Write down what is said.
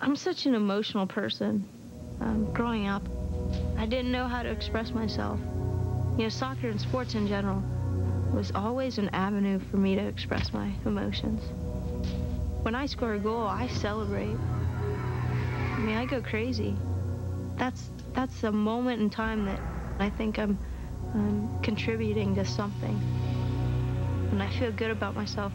I'm such an emotional person. Um, growing up, I didn't know how to express myself. You know, soccer and sports in general was always an avenue for me to express my emotions. When I score a goal, I celebrate. I mean, I go crazy. That's that's a moment in time that I think I'm um, contributing to something, and I feel good about myself.